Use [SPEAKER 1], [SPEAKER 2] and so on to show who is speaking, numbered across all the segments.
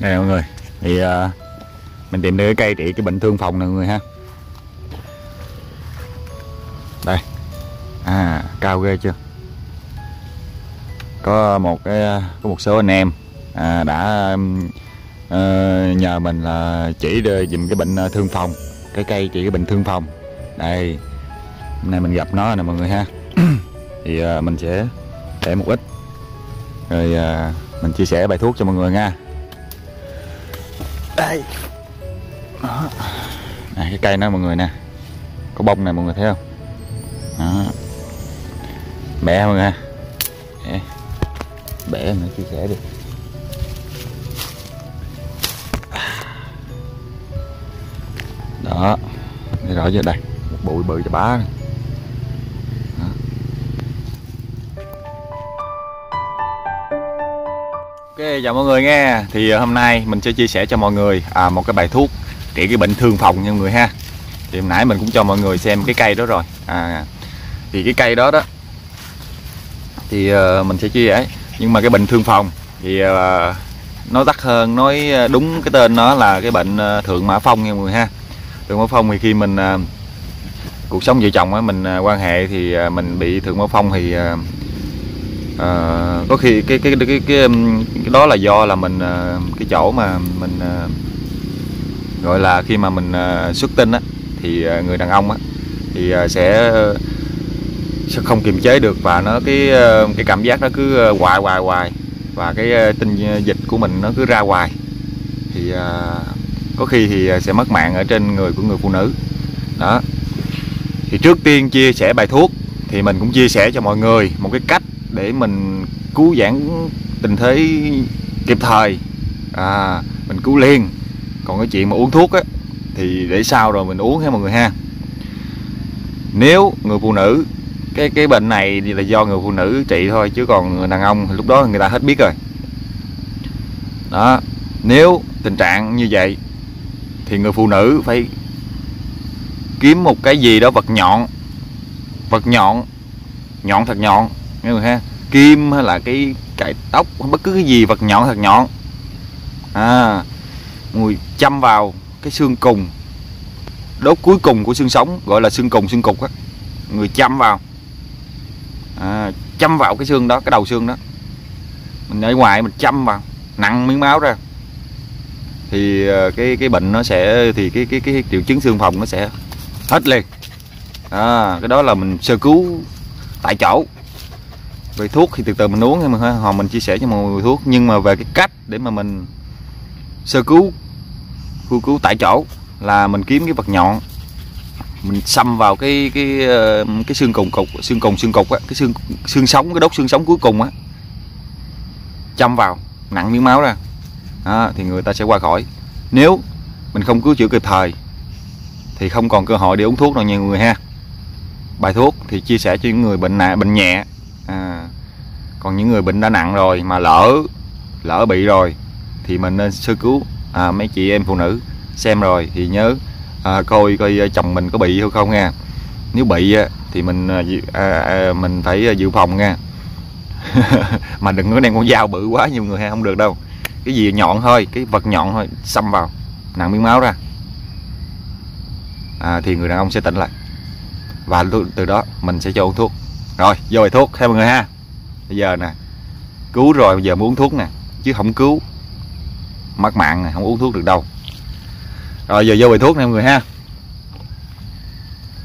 [SPEAKER 1] đây mọi người thì uh, mình tìm được cái cây trị cái bệnh thương phòng nè mọi người ha. Đây. À cao ghê chưa? Có một cái có một số anh em à, đã à, nhờ mình là chỉ dùm cái bệnh à, thương phòng cái cây trị cái bệnh thương phòng. Đây. Hôm nay mình gặp nó nè mọi người ha. Thì à, mình sẽ để một ít. Rồi à, mình chia sẻ bài thuốc cho mọi người nha đây. Đó. À, cái cây nó mọi người nè. Có bông này mọi người thấy không? Đó. bẻ mọi người ha. Bẻ, bẻ mình chia sẻ đi đó. Để rõ chưa đây. Một bụi bự cho bá. này. Ok chào mọi người nghe. Thì ờ, hôm nay mình sẽ chia sẻ cho mọi người à, một cái bài thuốc trị cái bệnh thương phòng nha mọi người ha. Thì hôm nãy mình cũng cho mọi người xem cái cây đó rồi. À, thì cái cây đó đó thì uh, mình sẽ chia sẻ. Nhưng mà cái bệnh thương phòng thì ờ, uh, nói tắt hơn nói đúng cái tên nó là cái bệnh uh, thượng mã phong nha mọi người ha. Thượng mã phong thì khi mình uh, cuộc sống vợ chồng á mình uh, quan hệ thì uh, mình bị thượng mã phong thì uh, à, có khi cái cái cái cái cái, cái đó là do là mình à, cái chỗ mà mình à, gọi là khi mà mình à, xuất tinh á thì người đàn ông á thì sẽ sẽ không kiềm chế được và nó cái cái cảm giác nó cứ hoài hoài hoài và cái tinh dịch của mình nó cứ ra hoài. Thì có khi thì sẽ mất mạng ở trên người của người phụ nữ. Đó. Thì trước tiên chia sẻ bài thuốc thì mình cũng chia sẻ cho mọi người một cái cách để mình cứu giãn tình thế kịp thời. À, mình cứu liền. Còn cái chuyện mà uống thuốc á thì để sau rồi mình uống ha mọi người ha. Nếu người phụ nữ cái cái bệnh này thì là do người phụ nữ trị thôi chứ còn người đàn ông lúc đó người ta hết biết rồi. Đó nếu tình trạng như vậy thì người phụ nữ phải kiếm một cái gì đó vật nhọn vật nhọn nhọn thật nhọn nghe người ha. Kim hay là cái cải tóc bất cứ cái gì vật nhọn thật nhọn. À người châm vào cái xương cùng. Đốt cuối cùng của xương sống gọi là xương cùng xương cục á. Người châm vào. À, châm vào cái xương đó cái đầu xương đó. Mình ở ngoài mình châm vào nặng miếng máu ra. Thì ờ, cái cái bệnh nó sẽ thì cái cái cái triệu chứng xương phòng nó sẽ hết liền. À, cái đó là mình sơ cứu tại chỗ về thuốc thì từ từ mình uống nhưng mà hồi mình chia sẻ cho mọi người thuốc. Nhưng mà về cái cách để mà mình sơ cứu cứu cứu tại chỗ là mình kiếm cái vật nhọn. Mình xăm vào cái cái ờ, cái xương cùng cục xương cùng xương cục á cái xương xương sống cái đốt xương sống cuối cùng á. Châm vào nặng miếng máu ra. Đó, thì người ta sẽ qua khỏi. Nếu mình không cứu chữa kịp thời thì không còn cơ hội để uống thuốc đâu nha người ha. Bài thuốc thì chia sẻ cho những người bệnh nặng bệnh nhẹ à, còn những người bệnh đã nặng rồi mà lỡ lỡ bị rồi thì mình nên sơ cứu. À, mấy chị em phụ nữ xem rồi thì nhớ à, coi coi à, chồng mình có bị hay không nha. Nếu bị thì mình à, à, à, mình phải à, dự phòng nha. Mà đừng có đem con dao bự quá nhiều người ha không được đâu. Cái gì nhọn thôi cái vật nhọn thôi xâm vào nặng miếng máu ra. À, thì người đàn ông sẽ tỉnh lại. Và từ đó mình sẽ cho uống thuốc rồi, vô bài thuốc theo mọi người ha. Bây giờ nè, cứu rồi, bây giờ muốn uống thuốc nè, chứ không cứu. Mất mạng nè, không uống thuốc được đâu. Rồi, giờ vô bài thuốc nè, mọi người ha.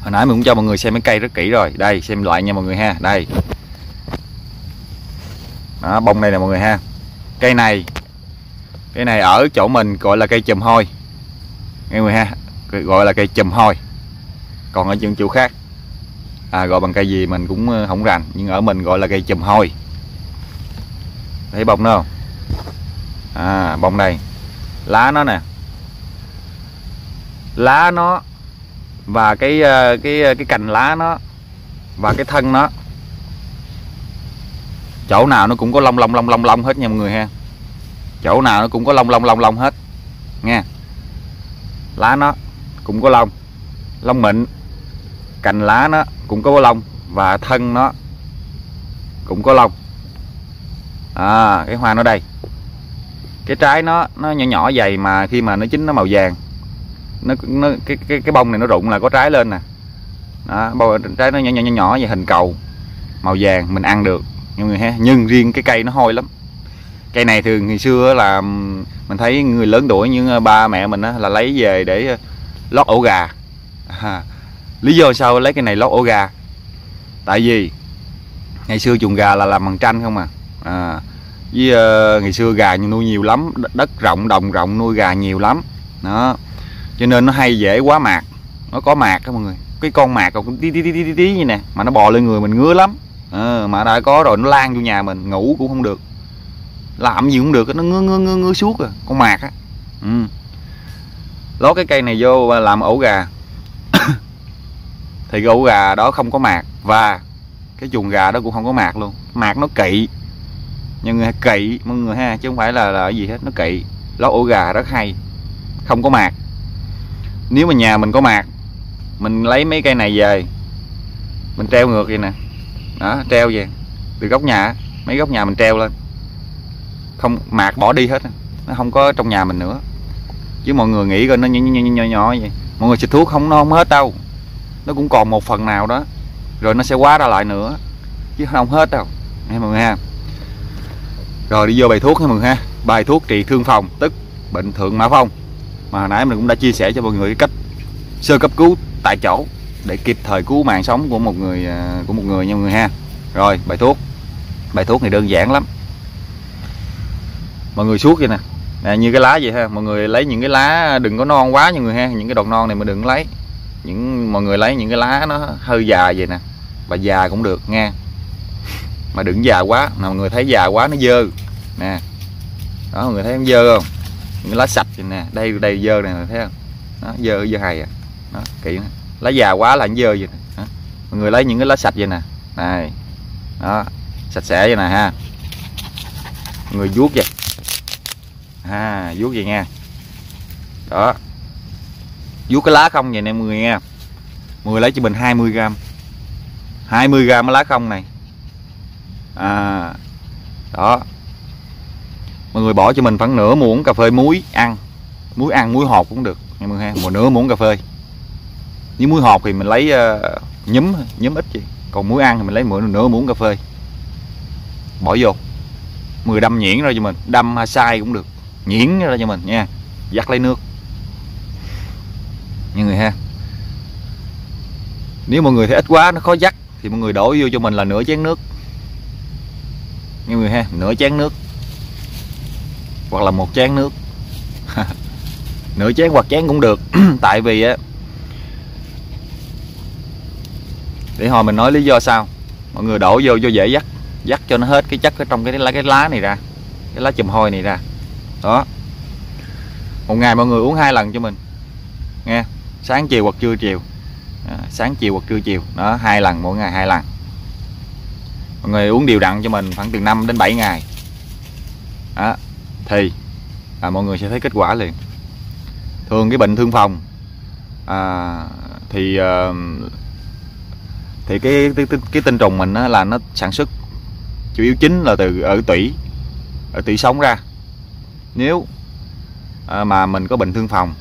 [SPEAKER 1] Hồi nãy mình cũng cho mọi người xem cái cây rất kỹ rồi. Đây, xem loại nha mọi người ha. Đây. Đó, bông đây nè mọi người ha. Cây này cây này ở chỗ mình gọi là cây chùm hôi. Nghe mọi người ha? Gọi là cây chùm hôi. Còn ở những chỗ khác à, gọi bằng cây gì mình cũng ờ, không rành nhưng ở mình gọi là cây chùm hôi. Thấy bông nó không? À bông đây. Lá nó nè. Lá nó và cái ờ, cái ờ, cái cành lá nó và cái thân nó. Chỗ nào nó cũng có lông lông lông lông lông hết nha mọi người ha. Chỗ nào nó cũng có lông lông lông lông hết. Nha lá nó cũng có lông. Lông mịn cành lá nó cũng có lông và thân nó cũng có lông. À cái hoa nó đây. Cái trái nó nó nhỏ nhỏ dày mà khi mà nó chín nó màu vàng. Nó nó cái cái cái bông này nó rụng là có trái lên nè. Đó, bông trái nó nhỏ nhỏ nhỏ nhỏ vậy hình cầu màu vàng mình ăn được. Nhưng người ha nhưng riêng cái cây nó hôi lắm. Cây này thường ngày xưa là mình thấy người lớn tuổi như ba mẹ mình á, là lấy về để ờ, lót ổ gà. À, lý do sao lấy cái này lót ổ gà? Tại vì ngày xưa chuồng gà là làm bằng tranh không à, à với uh, ngày xưa gà nuôi nhiều lắm đất rộng đồng rộng nuôi gà nhiều lắm. Đó cho nên nó hay dễ quá mạc. Nó có mạc đó mọi người. Cái con mạc cũng tí tí tí tí tí như nè mà nó bò lên người mình ngứa lắm. À, mà đã có rồi nó lan vô nhà mình ngủ cũng không được. Làm gì cũng được nó ngứa ngứa ngứa, ngứa suốt à con mạc á. Ừ. lót cái cây này vô làm ổ gà thì cái ổ gà đó không có mạc và cái chuồng gà đó cũng không có mạc luôn. Mạc nó kỵ. Nhưng người kỵ mọi người ha chứ không phải là là gì hết nó kỵ. Lót ổ gà rất hay không có mạc. Nếu mà nhà mình có mạc mình lấy mấy cây này về mình treo ngược vậy nè. Đó treo về từ góc nhà mấy góc nhà mình treo lên. Không mạc bỏ đi hết nó không có trong nhà mình nữa. Chứ mọi người nghĩ coi nó nhỏ nhỏ nhỏ, nhỏ vậy. Mọi người xịt thuốc không nó không hết đâu nó cũng còn một phần nào đó. Rồi nó sẽ quá ra lại nữa. Chứ không hết đâu nghe mọi người ha. Rồi đi vô bài thuốc nha mọi người ha. Bài thuốc trị thương phòng tức bệnh thượng mã phong. Mà hồi nãy mình cũng đã chia sẻ cho mọi người cái cách sơ cấp cứu tại chỗ để kịp thời cứu mạng sống của một người à, của một người nha mọi người ha. Rồi bài thuốc. Bài thuốc này đơn giản lắm. Mọi người suốt vậy nè. À, như cái lá vậy ha. Mọi người lấy những cái lá đừng có non quá nha người ha. Những cái đọt non này mình đừng lấy những, mọi người lấy những cái lá nó hơi già vậy nè. Và già cũng được nha mà đừng già quá. Nào, mọi người thấy già quá nó dơ. Nè. Đó, mọi người thấy nó dơ không? Những cái lá sạch vậy nè. Đây đây dơ này thấy không? Nó dơ dơ hài à. Nó kỹ nè. lá già quá là nó dơ vậy nè. Đó. mọi người lấy những cái lá sạch vậy nè. Này. Đó, sạch sẽ vậy nè, ha. Mọi người vuốt vậy. À vuốt vậy nha đó vuốt cái lá không vậy nè mọi người nha mười lấy cho mình 20 gram. 20 gram lá không này. À đó. Mọi người bỏ cho mình khoảng nửa muỗng cà phê muối ăn. Muối ăn muối hột cũng được nha mọi người ha một nửa muỗng cà phê. Nếu muối hột thì mình lấy uh, nhúm nhúm ít gì còn muối ăn thì mình lấy mỗi nửa muỗng cà phê. Bỏ vô. 10 đâm nhuyễn ra cho mình. Đâm hay sai cũng được. Nhuyễn ra cho mình nha. Dắt lấy nước như người ha. Nếu mọi người thấy ít quá, nó khó dắt, thì mọi người đổ vô cho mình là nửa chén nước. Như người ha, nửa chén nước. Hoặc là một chén nước. Nửa chén hoặc chén cũng được. Tại vì á, để hồi mình nói lý do sao, mọi người đổ vô cho dễ dắt dắt cho nó hết cái chất ở trong cái lá cái lá này ra, cái lá chùm hôi này ra. Đó. Một ngày mọi người uống hai lần cho mình. Nghe sáng chiều hoặc trưa chiều. À, sáng chiều hoặc trưa chiều. Đó hai lần mỗi ngày hai lần. Mọi người uống đều đặn cho mình khoảng từ 5 đến 7 ngày. Đó thì à, mọi người sẽ thấy kết quả liền. Thường cái bệnh thương phòng à, thì à, thì cái cái, cái, cái tinh trùng mình á, là nó sản xuất chủ yếu chính là từ ở tủy ở tủy sống ra. Nếu à, mà mình có bệnh thương phòng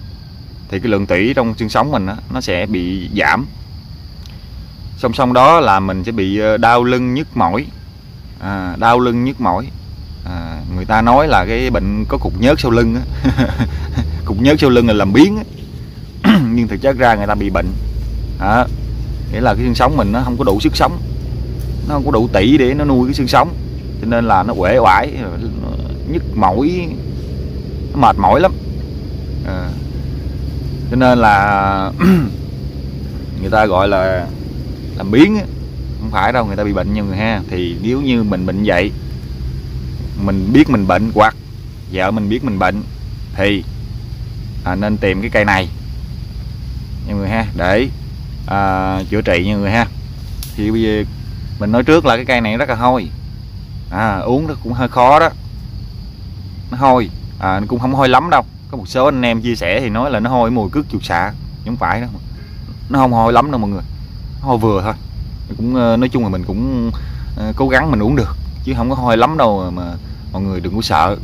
[SPEAKER 1] thì cái lượng tủy trong xương sống mình đó, nó sẽ bị giảm. Song song đó là mình sẽ bị ờ, đau lưng nhức mỏi. À, đau lưng nhức mỏi. À, người ta nói là cái bệnh có cục nhớt sau lưng cục nhớt sau lưng là làm biến nhưng thực chất ra người ta bị bệnh. À, nghĩa là cái xương sống mình nó không có đủ sức sống. Nó không có đủ tỷ để nó nuôi cái xương sống. Cho nên là nó uể oải nhức mỏi. Nó mệt mỏi lắm. À, cho nên là người ta gọi là làm biến không phải đâu người ta bị bệnh nha người ha thì nếu như mình bệnh vậy mình biết mình bệnh hoặc vợ mình biết mình bệnh thì à, nên tìm cái cây này. Nha người ha để à, chữa trị nha người ha. Thì bây giờ mình nói trước là cái cây này rất là hôi. À, uống nó cũng hơi khó đó. Nó hôi à, nó cũng không hôi lắm đâu có một số anh em chia sẻ thì nói là nó hôi mùi cước chuột xạ. Không phải đâu. Nó không hôi lắm đâu mọi người. Nó hôi vừa thôi. Cũng ờ, nói chung là mình cũng ờ, cố gắng mình uống được. Chứ không có hôi lắm đâu mà mọi người đừng có sợ.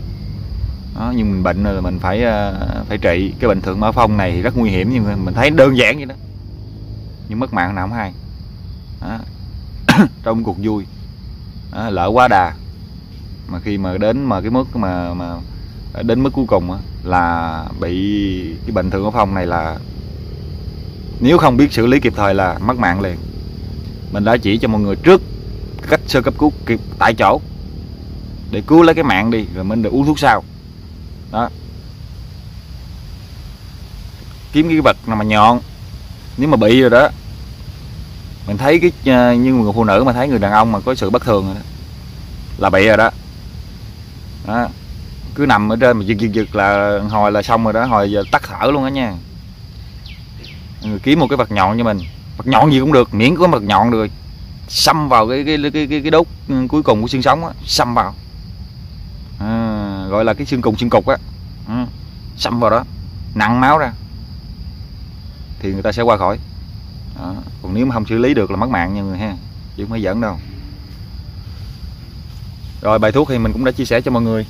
[SPEAKER 1] Đó, nhưng mình bệnh là mình phải ờ, phải trị. Cái bệnh thượng mã phong này rất nguy hiểm nhưng mà mình thấy đơn giản vậy đó. Nhưng mất mạng nào không hay. Đó. trong cuộc vui. Đó, lỡ quá đà. Mà khi mà đến mà cái mức mà mà đến mức cuối cùng là bị cái bệnh thượng của phong này là nếu không biết xử lý kịp thời là mất mạng liền. Mình đã chỉ cho mọi người trước cách sơ cấp cứu kịp tại chỗ để cứu lấy cái mạng đi rồi mình được uống thuốc sau. Đó. Kiếm cái vật nào mà nhọn nếu mà bị rồi đó mình thấy cái ờ, như người phụ nữ mà thấy người đàn ông mà có sự bất thường rồi đó, là bị rồi đó. Đó cứ nằm ở trên mà giật giật giật là hồi là xong rồi đó hồi giờ tắt thở luôn đó nha. Người kiếm một cái vật nhọn cho mình. Vật nhọn gì cũng được miễn có vật nhọn được xăm vào cái cái cái cái, cái đốt ừ, cuối cùng của xương sống á xăm vào. À, gọi là cái xương cùng xương cục á. Ừ. xăm vào đó nặng máu ra. Thì người ta sẽ qua khỏi. Đó. còn nếu mà không xử lý được là mất mạng nha người ha chứ không phải giỡn đâu. Rồi bài thuốc thì mình cũng đã chia sẻ cho mọi người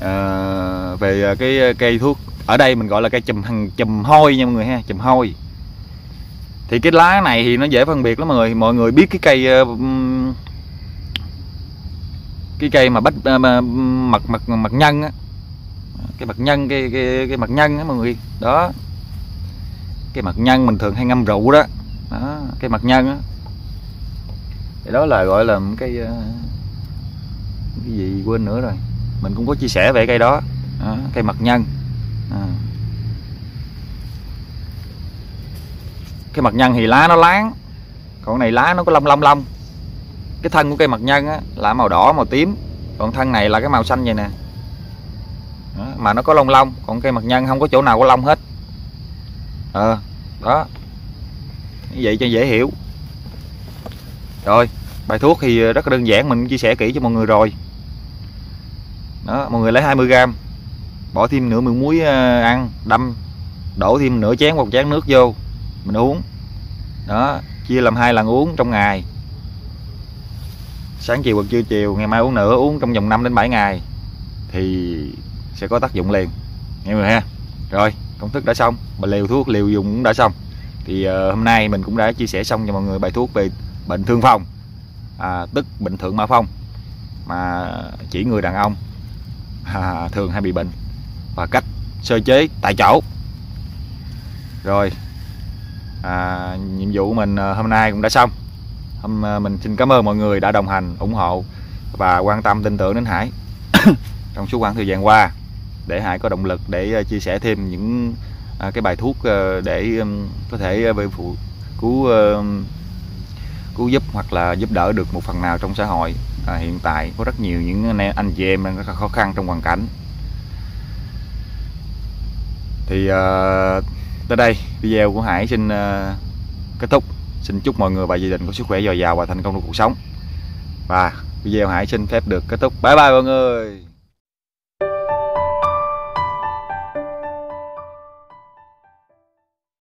[SPEAKER 1] à, về ờ, cái ờ, cây thuốc ở đây mình gọi là cây chùm hằng chùm hôi nha mọi người ha chùm hôi. Thì cái lá này thì nó dễ phân biệt lắm mọi người mọi người biết cái cây cái cây mà bách mặt mật mật mật nhân á. Cái mật nhân cái cái cái mật nhân á mọi người đó. Cái mật nhân mình thường hay ngâm rượu đó, đó cái mật nhân á. Thì đó là gọi là cái cái gì quên nữa rồi mình cũng có chia sẻ về cây đó, đó cây mật nhân. À. cái mật nhân thì lá nó láng. Còn này lá nó có lông lông lông. Cái thân của cây mật nhân á, là màu đỏ màu tím. Còn thân này là cái màu xanh vậy nè. Đó, mà nó có lông lông còn cây mật nhân không có chỗ nào có lông hết. Ờ à, đó. Như vậy cho dễ hiểu. Rồi bài thuốc thì rất là đơn giản mình chia sẻ kỹ cho mọi người rồi đó mọi người lấy 20g bỏ thêm nửa miếng muối ờ, ăn đâm đổ thêm nửa chén một chén nước vô mình uống. Đó chia làm hai lần uống trong ngày. Sáng chiều hoặc trưa chiều ngày mai uống nữa uống trong vòng 5 đến 7 ngày thì sẽ có tác dụng liền. Nghe người ha? Rồi công thức đã xong và liều thuốc liều dùng cũng đã xong. Thì uh, hôm nay mình cũng đã chia sẻ xong cho mọi người bài thuốc về bệnh thương phong à, tức bệnh thượng mã phong mà chỉ người đàn ông à, thường hay bị bệnh và cách sơ chế tại chỗ. Rồi à, nhiệm vụ của mình à, hôm nay cũng đã xong. Hôm à, mình xin cảm ơn mọi người đã đồng hành ủng hộ và quan tâm tin tưởng đến Hải trong suốt khoảng thời gian qua để Hải có động lực để à, chia sẻ thêm những cái bài thuốc để có thể về phụ cứu cứu giúp hoặc là giúp đỡ được một phần nào trong xã hội. À, hiện tại có rất nhiều những anh chị em đang rất khó khăn trong hoàn cảnh. Thì à, tới đây video của Hải xin à, kết thúc. Xin chúc mọi người và gia đình có sức khỏe dồi dào và thành công trong cuộc sống. Và video Hải xin phép được kết thúc. Bye bye mọi người!